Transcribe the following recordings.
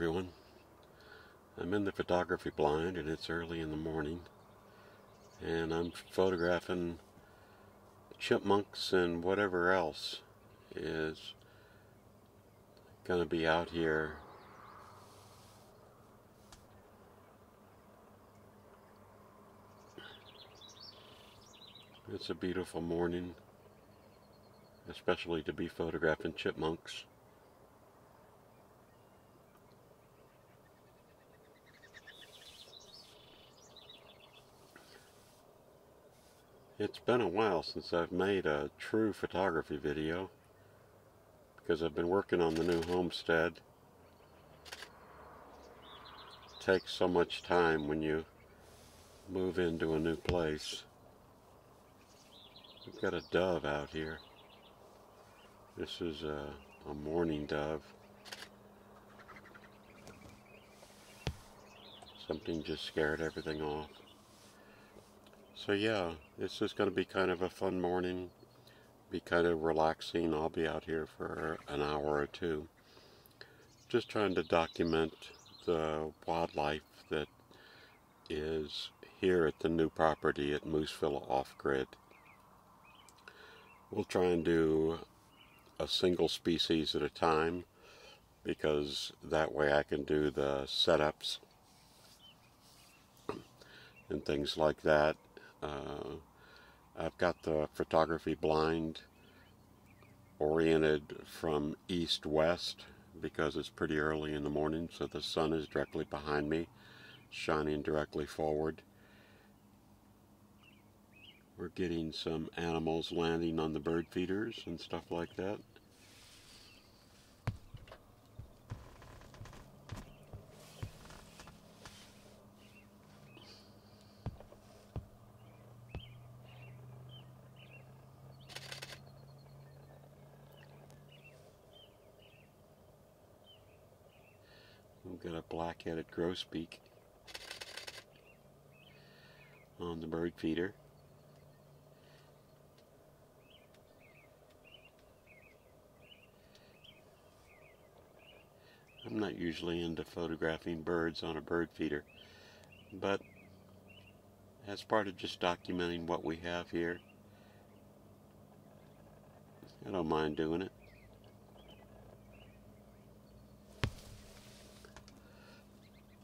Everyone. I'm in the photography blind and it's early in the morning, and I'm photographing chipmunks and whatever else is going to be out here It's a beautiful morning, especially to be photographing chipmunks. It's been a while since I've made a true photography video because I've been working on the new homestead. It takes so much time when you move into a new place. We've got a dove out here. This is a, a mourning dove. Something just scared everything off. So yeah, this is going to be kind of a fun morning. Be kind of relaxing. I'll be out here for an hour or two. Just trying to document the wildlife that is here at the new property at MooseVilla Off-Grid. We'll try and do a single species at a time because that way I can do the setups and things like that uh, I've got the photography blind oriented from east-west because it's pretty early in the morning so the sun is directly behind me shining directly forward. We're getting some animals landing on the bird feeders and stuff like that. We've got a black-headed grosbeak on the bird feeder. I'm not usually into photographing birds on a bird feeder, but as part of just documenting what we have here, I don't mind doing it.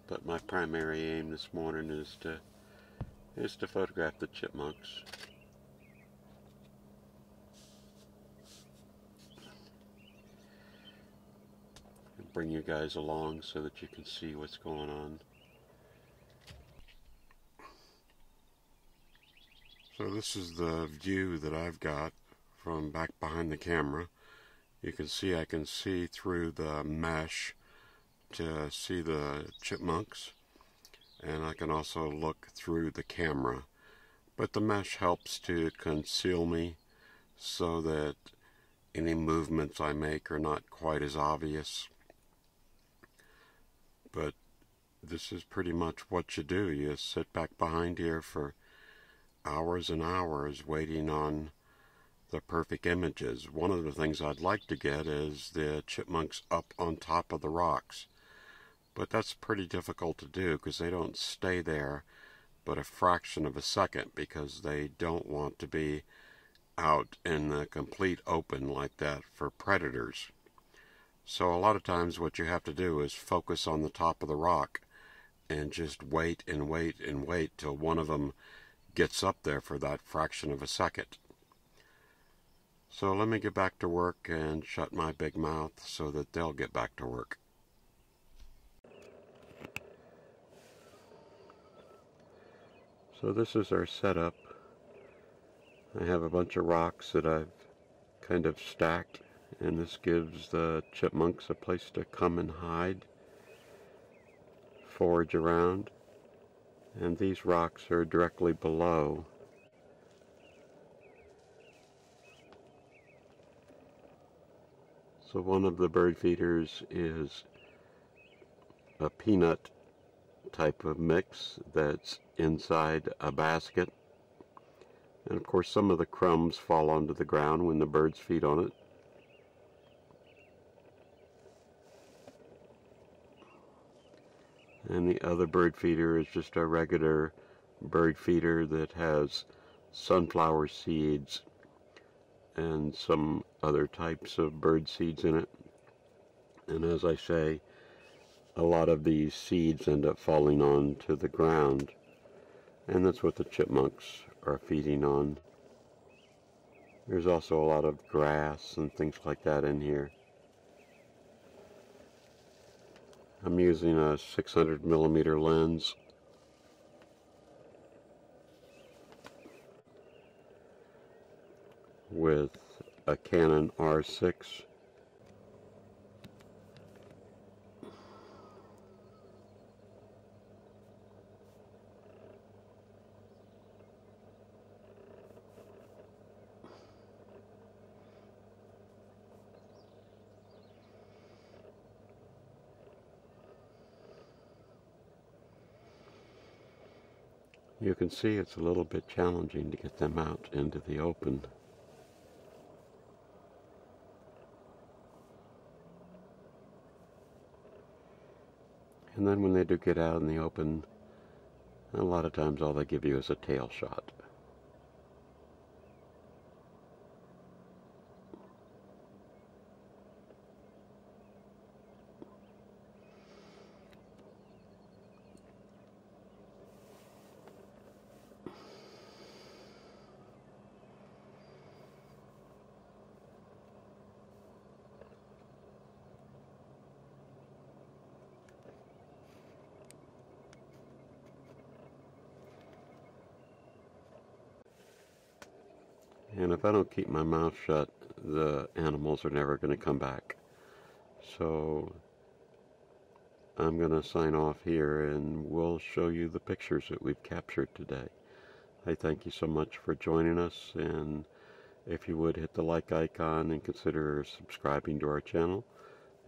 But my primary aim this morning is to is to photograph the chipmunks. And bring you guys along so that you can see what's going on. So this is the view that I've got from back behind the camera. You can see I can see through the mesh to see the chipmunks and I can also look through the camera but the mesh helps to conceal me so that any movements I make are not quite as obvious but this is pretty much what you do you sit back behind here for hours and hours waiting on the perfect images. One of the things I'd like to get is the chipmunks up on top of the rocks. But that's pretty difficult to do because they don't stay there but a fraction of a second because they don't want to be out in the complete open like that for predators. So a lot of times what you have to do is focus on the top of the rock and just wait and wait and wait till one of them gets up there for that fraction of a second. So let me get back to work and shut my big mouth so that they'll get back to work. So this is our setup. I have a bunch of rocks that I've kind of stacked and this gives the chipmunks a place to come and hide, forage around. And these rocks are directly below. So one of the bird feeders is a peanut type of mix that's inside a basket. And of course some of the crumbs fall onto the ground when the birds feed on it. And the other bird feeder is just a regular bird feeder that has sunflower seeds and some other types of bird seeds in it. And as I say, a lot of these seeds end up falling onto the ground. And that's what the chipmunks are feeding on. There's also a lot of grass and things like that in here. I'm using a 600 millimeter lens. with a Canon R6 You can see it's a little bit challenging to get them out into the open. And then when they do get out in the open, a lot of times all they give you is a tail shot. And if I don't keep my mouth shut, the animals are never going to come back. So I'm going to sign off here and we'll show you the pictures that we've captured today. I thank you so much for joining us and if you would hit the like icon and consider subscribing to our channel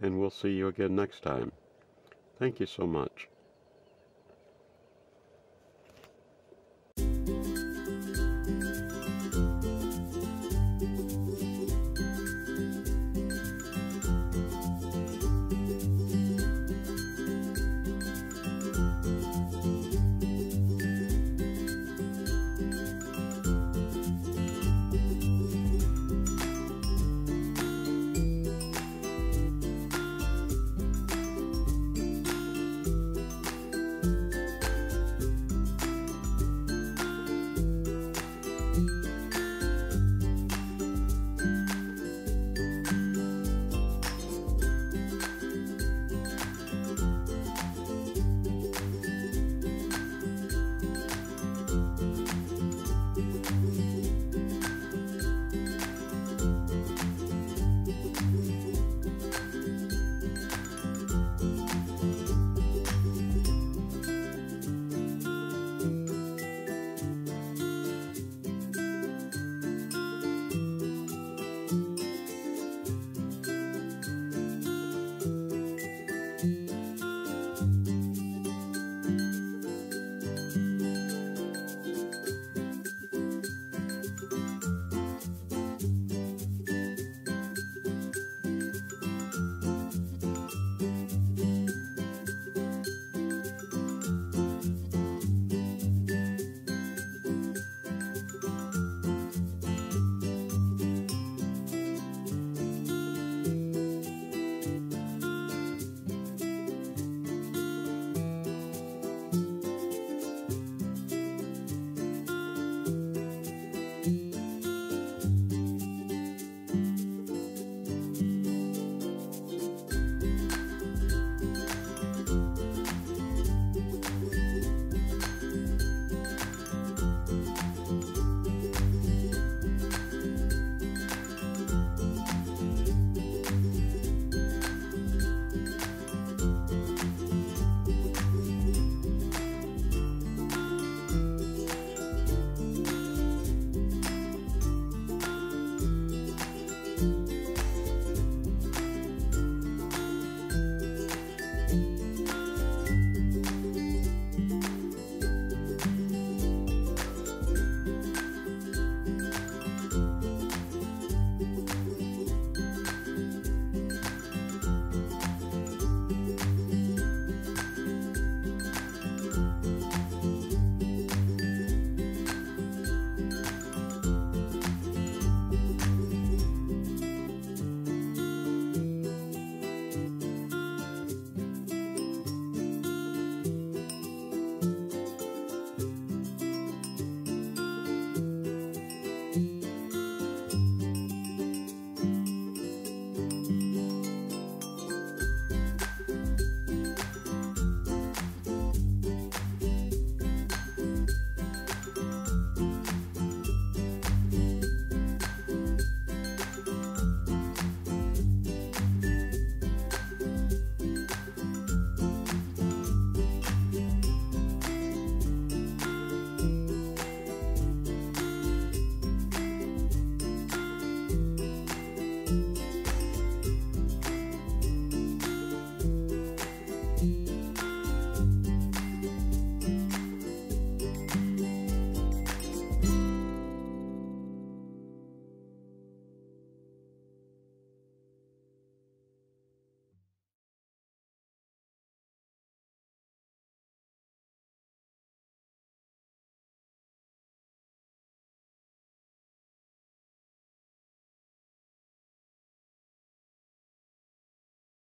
and we'll see you again next time. Thank you so much.